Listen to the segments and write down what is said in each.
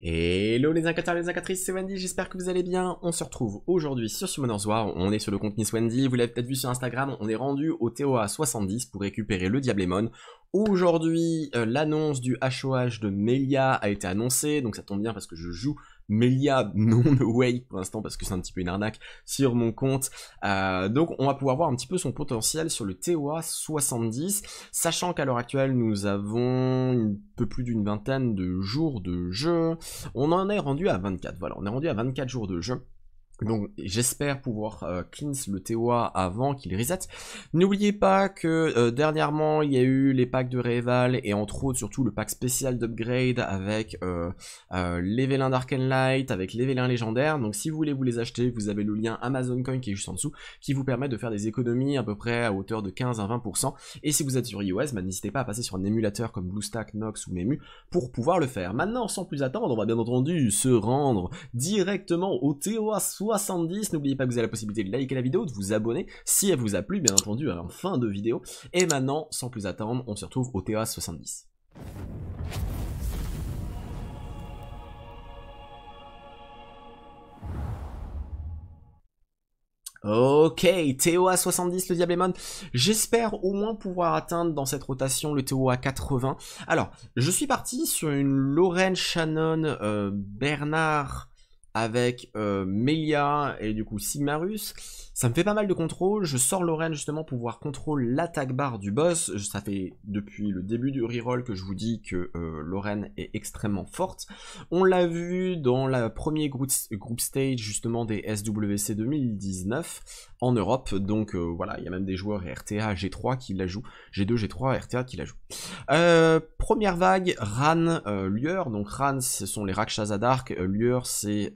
Hello les incateurs les incatrices, c'est Wendy, j'espère que vous allez bien. On se retrouve aujourd'hui sur Summoner's War, on est sur le compte Miss Wendy, vous l'avez peut-être vu sur Instagram, on est rendu au TOA 70 pour récupérer le Diablemon. Aujourd'hui, euh, l'annonce du HOH de Melia a été annoncée, donc ça tombe bien parce que je joue Melia non way pour l'instant parce que c'est un petit peu une arnaque sur mon compte. Euh, donc on va pouvoir voir un petit peu son potentiel sur le TOA 70, sachant qu'à l'heure actuelle nous avons un peu plus d'une vingtaine de jours de jeu. On en est rendu à 24, voilà, on est rendu à 24 jours de jeu. Donc j'espère pouvoir euh, cleanse le TOA avant qu'il reset. N'oubliez pas que euh, dernièrement il y a eu les packs de Reval et entre autres surtout le pack spécial d'upgrade avec euh, euh, les vélins d'Arken Light, avec les vélins légendaires. Donc si vous voulez vous les acheter, vous avez le lien Amazon Coin qui est juste en dessous qui vous permet de faire des économies à peu près à hauteur de 15 à 20%. Et si vous êtes sur iOS, bah, n'hésitez pas à passer sur un émulateur comme BlueStack, Nox ou Memu pour pouvoir le faire. Maintenant sans plus attendre, on va bien entendu se rendre directement au TOA 70. N'oubliez pas que vous avez la possibilité de liker la vidéo, de vous abonner si elle vous a plu, bien entendu, en fin de vidéo. Et maintenant, sans plus attendre, on se retrouve au TA 70. Ok, TOA 70 le Diablemon. J'espère au moins pouvoir atteindre dans cette rotation le TOA 80. Alors, je suis parti sur une Lorraine Shannon euh, Bernard avec euh, Melia et du coup Sigmarus. Ça me fait pas mal de contrôle, je sors Lorraine justement pour pouvoir contrôler l'attaque barre du boss. Ça fait depuis le début du reroll que je vous dis que euh, Lorraine est extrêmement forte. On l'a vu dans la premier group, stage justement des SWC 2019 en Europe. Donc euh, voilà, il y a même des joueurs RTA G3 qui la jouent. G2, G3, RTA qui la jouent. Euh, première vague, Ran, Lueur. Donc Ran, ce sont les Rakshasa Dark. Lueur, c'est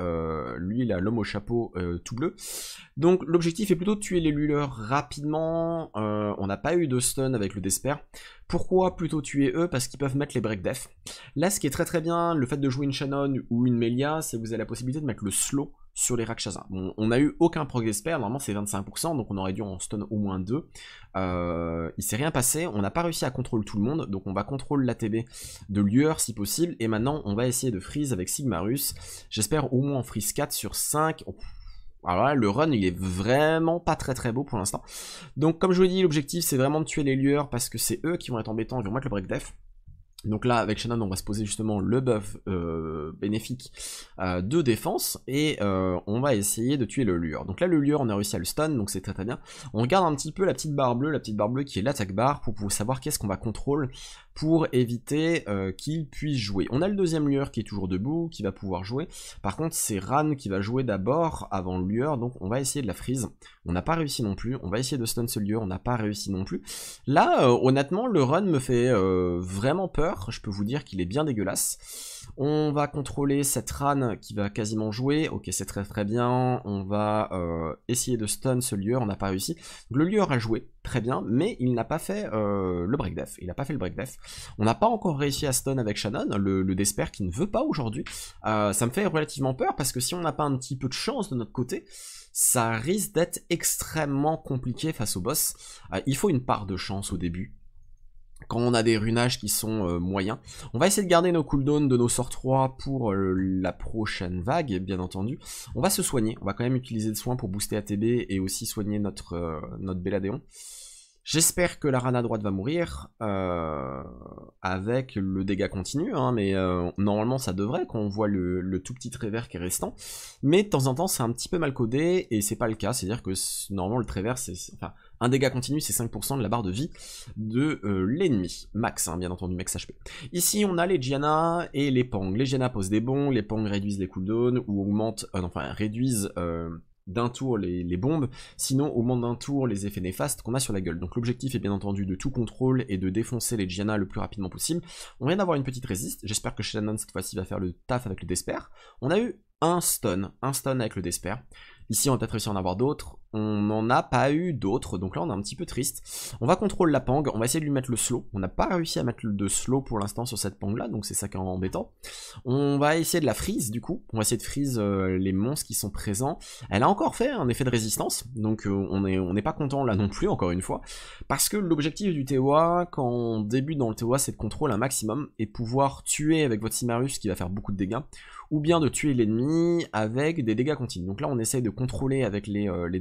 lui, l'homme au chapeau tout bleu. Donc l'objectif est plutôt de tuer les lueurs rapidement. Euh, on n'a pas eu de stun avec le Despair. Pourquoi plutôt tuer eux? Parce qu'ils peuvent mettre les break def. Là, ce qui est très très bien, le fait de jouer une Shannon ou une Melia, c'est que vous avez la possibilité de mettre le slow sur les Rakshasa. On a eu aucun prog Despair, normalement c'est 25%, donc on aurait dû en stun au moins deux. Euh, il s'est rien passé, on n'a pas réussi à contrôler tout le monde, donc on va contrôler l'ATB de Lueur si possible, et maintenant on va essayer de freeze avec Sigmarus. J'espère au moins en freeze 4 sur 5. Oh. Alors là, le run, il est vraiment pas très très beau pour l'instant. Donc comme je vous l'ai dit, l'objectif c'est vraiment de tuer les lueurs parce que c'est eux qui vont être embêtants, ils vont mettre le break def. Donc là, avec Shannon, on va se poser justement le buff euh, bénéfique euh, de défense et euh, on va essayer de tuer le lure. Donc là, le lure, on a réussi à le stun, donc c'est très très bien. On regarde un petit peu la petite barre bleue, la petite barre bleue qui est l'attaque barre pour savoir qu'est-ce qu'on va contrôler pour éviter qu'il puisse jouer. On a le deuxième lueur qui est toujours debout, qui va pouvoir jouer. Par contre, c'est Ran qui va jouer d'abord avant le lueur, donc on va essayer de la freeze. On n'a pas réussi non plus. On va essayer de stun ce lueur, on n'a pas réussi non plus. Là, honnêtement, le run me fait vraiment peur. Je peux vous dire qu'il est bien dégueulasse. On va contrôler cette Ran qui va quasiment jouer. Ok, c'est très très bien. On va euh, essayer de stun ce lieur. On n'a pas réussi. le lieur a joué très bien, mais il n'a pas fait euh, le break def. Il n'a pas fait le break def. On n'a pas encore réussi à stun avec Shannon, le, le qui ne veut pas aujourd'hui. Euh, ça me fait relativement peur parce que si on n'a pas un petit peu de chance de notre côté, ça risque d'être extrêmement compliqué face au boss. Il faut une part de chance au début quand on a des runages qui sont euh, moyens. On va essayer de garder nos cooldowns de nos sorts 3 pour euh, la prochaine vague, bien entendu. On va se soigner, on va quand même utiliser des soins pour booster ATB et aussi soigner notre, euh, notre Belladeon. J'espère que la rana droite va mourir euh, avec le dégât continu, hein, mais normalement ça devrait quand on voit le, le, tout petit trait vert qui est restant. Mais de temps en temps c'est un petit peu mal codé et c'est pas le cas, c'est-à-dire que normalement le trait vert c'est... Enfin, un dégât continu c'est 5% de la barre de vie de euh, l'ennemi, max hein, bien entendu, max HP. Ici on a les Gianna et les Pang. Les Gianna posent des bons, les Pang réduisent les cooldowns ou augmentent, euh, enfin réduisent d'un tour les, bombes, sinon au moins d'un tour les effets néfastes qu'on a sur la gueule. Donc l'objectif est bien entendu de tout contrôle et de défoncer les Gianna le plus rapidement possible. On vient d'avoir une petite résiste, j'espère que Shannon cette fois-ci va faire le taf avec le Despair. On a eu un stun, un stun avec le Despair. Ici, on va peut-être réussir à en avoir d'autres. On n'en a pas eu d'autres, donc là on est un petit peu triste. On va contrôler la pang, on va essayer de lui mettre le slow. On n'a pas réussi à mettre de slow pour l'instant sur cette pang là, donc c'est ça qui est embêtant. On va essayer de la freeze du coup, on va essayer de freeze euh, les monstres qui sont présents. Elle a encore fait un effet de résistance, donc euh, on n'est pas content là non plus, encore une fois. Parce que l'objectif du TOA, quand on débute dans le TOA, c'est de contrôler un maximum et pouvoir tuer avec votre Simarus qui va faire beaucoup de dégâts, ou bien de tuer l'ennemi avec des dégâts continus. Donc là on essaye de contrôler avec les, euh, les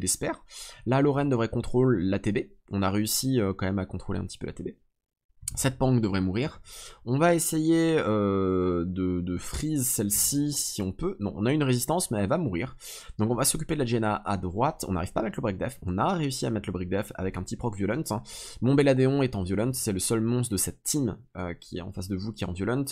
Là Lorraine devrait contrôler l'ATB, on a réussi euh, quand même à contrôler un petit peu l'ATB. Cette Pang devrait mourir. On va essayer euh, de, freeze celle-ci si on peut. Non, on a une résistance, mais elle va mourir. Donc on va s'occuper de la Jenna à droite. On n'arrive pas à mettre le Break Def. On a réussi à mettre le Break Def avec un petit proc Violent. Hein. Mon Belladéon est en Violent. C'est le seul monstre de cette team euh, qui est en face de vous qui est en Violent.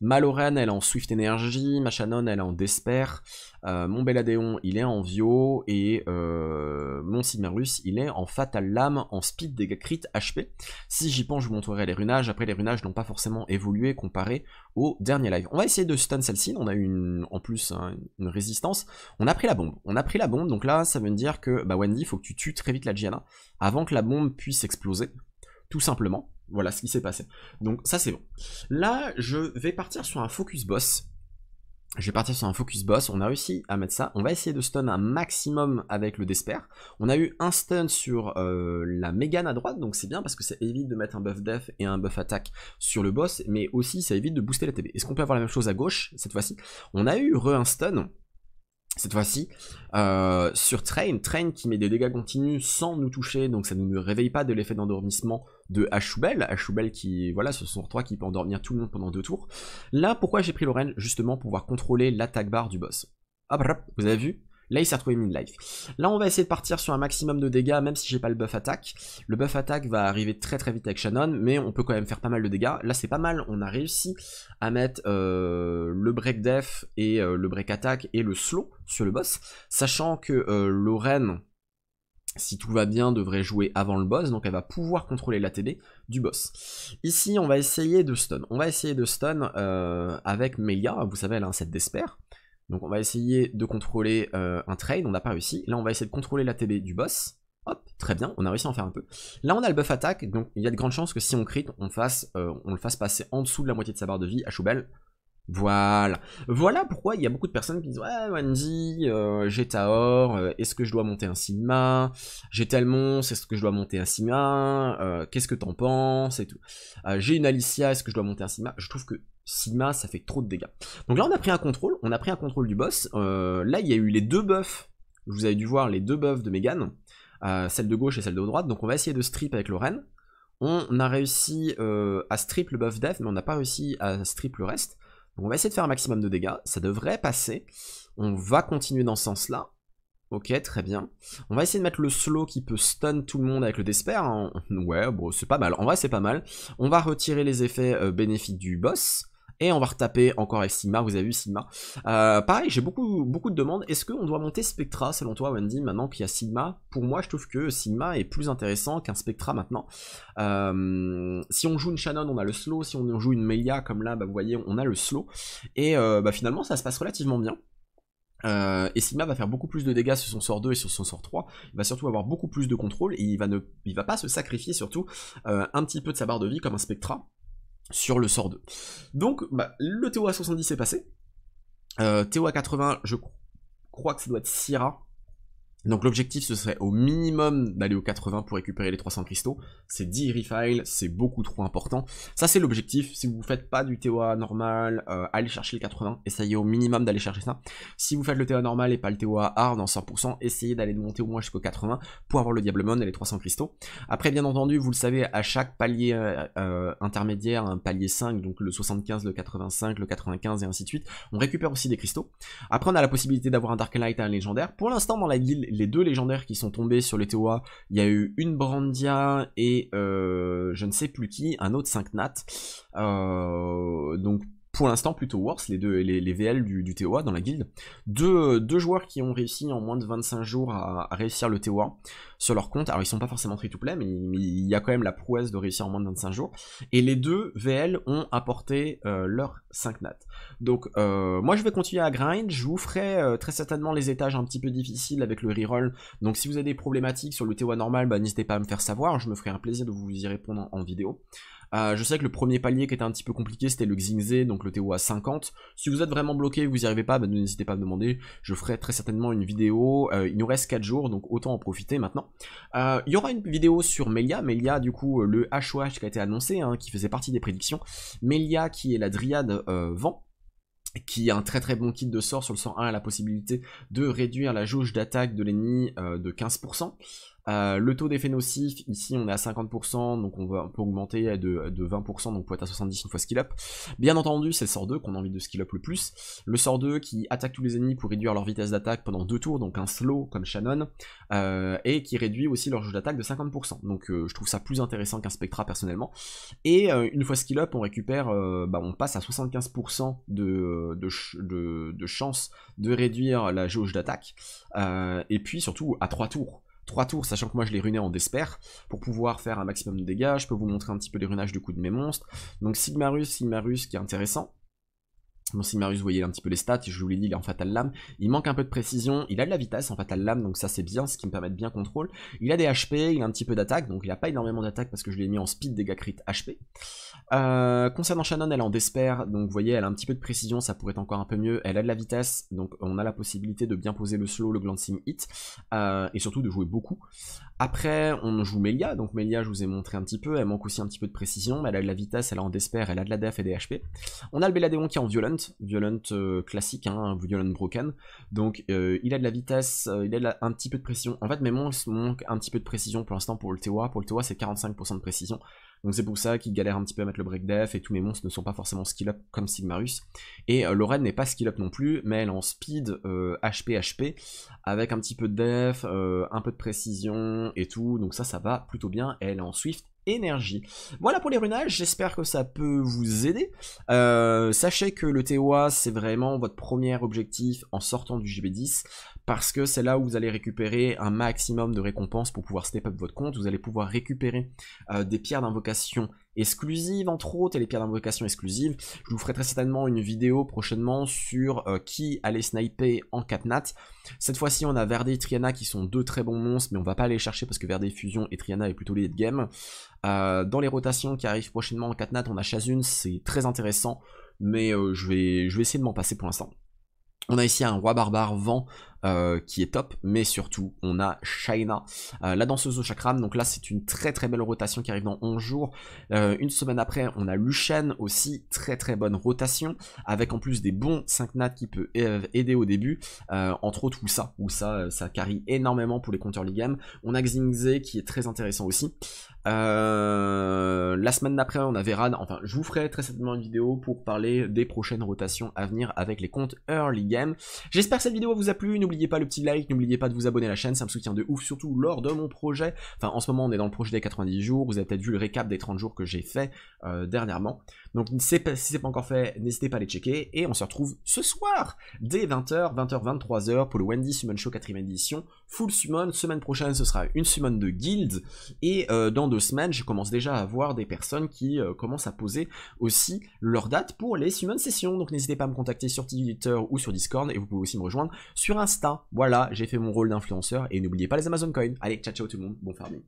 Ma elle est en Swift Energy. Ma Shannon, elle est en Despair. Euh, mon Belladéon, il est en Vio. Et mon Sigmarus, il est en Fatal Lame, en Speed, dégâts crit, HP. Si j'y pense, je vous montrerai les après, les runages n'ont pas forcément évolué comparé au dernier live. On va essayer de stun celle-ci. On a une, en plus hein, une résistance. On a pris la bombe. On a pris la bombe. Donc là, ça veut dire que bah, Wendy, il faut que tu tues très vite la Gianna avant que la bombe puisse exploser. Tout simplement. Voilà ce qui s'est passé. Donc ça, c'est bon. Là, je vais partir sur un focus boss. Je vais partir sur un focus boss, on a réussi à mettre ça. On va essayer de stun un maximum avec le Despair. On a eu un stun sur euh, la Mégane à droite, donc c'est bien parce que ça évite de mettre un buff def et un buff attaque sur le boss, mais aussi ça évite de booster la TB. Est-ce qu'on peut avoir la même chose à gauche cette fois-ci? On a eu re un stun, cette fois-ci, euh, sur Train, Train qui met des dégâts continus sans nous toucher, donc ça ne nous réveille pas de l'effet d'endormissement de Ashubel, Ashubel qui, voilà, ce sont trois qui peut endormir tout le monde pendant deux tours. Là, pourquoi j'ai pris Lorraine? Justement pour pouvoir contrôler l'attaque barre du boss. Hop, hop, vous avez vu? Là, il s'est retrouvé mid-life. Là, on va essayer de partir sur un maximum de dégâts, même si j'ai pas le buff attaque. Le buff attaque va arriver très très vite avec Shannon, mais on peut quand même faire pas mal de dégâts. Là, c'est pas mal. On a réussi à mettre euh, le break def et euh, le break attack et le slow sur le boss, sachant que euh, Lorraine si tout va bien, devrait jouer avant le boss, donc elle va pouvoir contrôler l'ATB du boss. Ici, on va essayer de stun. On va essayer de stun avec Melia, vous savez, elle a un set d'espère. Donc on va essayer de contrôler euh, un trade, on n'a pas réussi. Là on va essayer de contrôler la TB du boss. Hop, très bien, on a réussi à en faire un peu. Là on a le buff attaque, donc il y a de grandes chances que si on crit, euh, on le fasse passer en dessous de la moitié de sa barre de vie à Choubel. Voilà. Voilà pourquoi il y a beaucoup de personnes qui disent Ouais, Wendy, euh, j'ai Taor, est-ce que je dois monter un Sigma? J'ai tel monstre, est-ce que je dois monter un Sigma? Qu'est-ce que t'en penses Et tout? j'ai une Alicia, est-ce que je dois monter un Sigma? Je trouve que Sigma, ça fait trop de dégâts. Donc là, on a pris un contrôle, on a pris un contrôle du boss. Euh, là, il y a eu les deux buffs, vous avez dû voir les deux buffs de Megan, euh, celle de gauche et celle de droite. Donc on va essayer de strip avec Lorraine. On a réussi euh, à strip le buff def, mais on n'a pas réussi à strip le reste. Donc on va essayer de faire un maximum de dégâts, ça devrait passer. On va continuer dans ce sens-là. Ok, très bien. On va essayer de mettre le slow qui peut stun tout le monde avec le Despair. Hein. Ouais, bon, c'est pas mal. En vrai, c'est pas mal. On va retirer les effets bénéfiques du boss. Et on va retaper encore avec Sigma, vous avez vu Sigma. Euh, pareil, j'ai beaucoup, de demandes. Est-ce qu'on doit monter Spectra, selon toi, Wendy, maintenant qu'il y a Sigma? Pour moi, je trouve que Sigma est plus intéressant qu'un Spectra maintenant. Euh, si on joue une Shannon, on a le slow. Si on joue une Melia, comme là, bah, vous voyez, on a le slow. Et euh, bah, finalement, ça se passe relativement bien. et Sigma va faire beaucoup plus de dégâts sur son sort 2 et sur son sort 3. Il va surtout avoir beaucoup plus de contrôle et il va, ne, va pas se sacrifier surtout un petit peu de sa barre de vie comme un Spectra sur le sort 2. Donc, bah, le TOA 70 est passé. Euh, TOA 80, je crois que ça doit être Syrah. Donc l'objectif ce serait au minimum d'aller au 80 pour récupérer les 300 cristaux. C'est 10 refiles, c'est beaucoup trop important. Ça c'est l'objectif. Si vous faites pas du TOA normal, euh, allez chercher le 80. Essayez au minimum d'aller chercher ça. Si vous faites le TOA normal et pas le TOA hard en 100%, essayez d'aller monter au moins jusqu'au 80 pour avoir le Diablemon et les 300 cristaux. Après bien entendu, vous le savez, à chaque palier euh, euh, intermédiaire, un palier 5, donc le 75, le 85, le 95 et ainsi de suite, on récupère aussi des cristaux. Après on a la possibilité d'avoir un Dark Light et un légendaire. Pour l'instant dans la guilde, les deux légendaires qui sont tombés sur les TOA, il y a eu une Brandia et euh, je ne sais plus qui, un autre 5 nat. Euh, donc pour l'instant plutôt worse, les deux les, les VL du, du, TOA dans la guilde. Deux, deux, joueurs qui ont réussi en moins de 25 jours à, réussir le TOA sur leur compte. Alors ils sont pas forcément free to play, mais, il y a quand même la prouesse de réussir en moins de 25 jours. Et les deux VL ont apporté euh, leurs 5 nats. Donc euh, moi je vais continuer à grind, je vous ferai euh, très certainement les étages un petit peu difficiles avec le reroll. Donc si vous avez des problématiques sur le TOA normal, bah, n'hésitez pas à me faire savoir, je me ferai un plaisir de vous y répondre en vidéo. Euh, je sais que le premier palier qui était un petit peu compliqué, c'était le Xingze, donc le À 50. Si vous êtes vraiment bloqué, vous n'y arrivez pas, bah, n'hésitez pas à me demander. Je ferai très certainement une vidéo. Euh, il nous reste 4 jours, donc autant en profiter maintenant. Euh, il y aura une vidéo sur Melia. Melia, du coup, le HOH qui a été annoncé, hein, qui faisait partie des prédictions. Melia, qui est la dryade vent qui a un très très bon kit de sort sur le sort 1 a la possibilité de réduire la jauge d'attaque de l'ennemi de 15%. Euh, le taux d'effet nocif, ici on est à 50%, donc on, va, peut augmenter de, 20%, donc on peut être à 70 une fois skill up. Bien entendu, c'est le sort 2 qu'on a envie de skill up le plus. Le sort 2 qui attaque tous les ennemis pour réduire leur vitesse d'attaque pendant deux tours, donc un slow comme Shannon, euh, et qui réduit aussi leur jauge d'attaque de 50%. Donc euh, je trouve ça plus intéressant qu'un Spectra personnellement. Et une fois skill up, on récupère, bah, on passe à 75% de, de, de, chance de réduire la jauge d'attaque, et puis surtout à 3 tours. 3 tours, sachant que moi je les runé en Desper, pour pouvoir faire un maximum de dégâts. Je peux vous montrer un petit peu les runages du coup de mes monstres. Donc Sigmarus, Sigmarus qui est intéressant. Bon, Sigmarus, vous voyez un petit peu les stats, je vous l'ai dit, il est en Fatal Lame. Il manque un peu de précision, il a de la vitesse en Fatal Lame, donc ça c'est bien, ce qui me permet de bien contrôle. Il a des HP, il a un petit peu d'attaque, donc il a pas énormément d'attaque parce que je l'ai mis en speed dégâts crit HP. Euh, concernant Shannon, elle est en Despair, donc vous voyez, elle a un petit peu de précision, ça pourrait être encore un peu mieux. Elle a de la vitesse, donc on a la possibilité de bien poser le slow, le glancing hit, euh, et surtout de jouer beaucoup. Après, on joue Melia, donc Melia, je vous ai montré un petit peu, elle manque aussi un petit peu de précision, elle a de la vitesse, elle est en Despair, elle a de la def et des HP. On a le Beladéon qui est en Violent, Violent euh, classique, hein, Violent Broken, donc il a de la vitesse, il a un petit peu de précision. En fait, mes monstres manquent un petit peu de précision pour l'instant pour le TOA, pour le TOA c'est 45% de précision, donc c'est pour ça qu'il galère un petit peu à mettre le break def et tous mes monstres ne sont pas forcément skill up comme Sigmarus. Et euh, n'est pas skill up non plus, mais elle est en speed HP euh, HP avec un petit peu de def, euh, un peu de précision et tout. Donc ça, ça va plutôt bien. elle est en swift énergie. Voilà pour les runages, j'espère que ça peut vous aider. sachez que le TOA, c'est vraiment votre premier objectif en sortant du GB10 parce que c'est là où vous allez récupérer un maximum de récompenses pour pouvoir step up votre compte. Vous allez pouvoir récupérer euh, des pierres d'invocation exclusives, entre autres, et les pierres d'invocation exclusives. Je vous ferai très certainement une vidéo prochainement sur euh, qui allait sniper en 4 nat. Cette fois-ci, on a Verde et Triana qui sont deux très bons monstres, mais on va pas aller chercher parce que Verde Fusion et Triana est plutôt late game. Euh, dans les rotations qui arrivent prochainement en 4 nat, on a Chazune, c'est très intéressant, mais je vais essayer de m'en passer pour l'instant. On a ici un roi barbare vent euh, qui est top, mais surtout on a Shaina, euh, la danseuse au chakram, donc là c'est une très très belle rotation qui arrive dans 11 jours. Euh, une semaine après on a Luchen aussi, très très bonne rotation, avec en plus des bons 5 nats qui peut aider au début, entre autres ça où ça, carry énormément pour les compteurs Ligam. On a Xingze qui est très intéressant aussi. la semaine d'après on a Veran, enfin je vous ferai très certainement une vidéo pour parler des prochaines rotations à venir avec les comptes Early Game. J'espère que cette vidéo vous a plu, n'oubliez pas le petit like, n'oubliez pas de vous abonner à la chaîne, ça me soutient de ouf, surtout lors de mon projet. Enfin, en ce moment, on est dans le projet des 90 jours, vous avez peut-être vu le récap des 30 jours que j'ai fait euh, dernièrement. Donc, si c'est pas encore fait, n'hésitez pas à les checker, et on se retrouve ce soir, dès 20h, 20h, 23h, pour le Wendy Summon Show 4ème édition, full summon, semaine prochaine, ce sera une summon de guild, et euh, dans deux semaines, je commence déjà à voir des personnes qui euh, commencent à poser aussi leur date pour les summon sessions, donc n'hésitez pas à me contacter sur Twitter ou sur Discord, et vous pouvez aussi me rejoindre sur Insta. Voilà, j'ai fait mon rôle d'influenceur et n'oubliez pas les Amazon Coins. Allez, ciao ciao tout le monde, bon farming.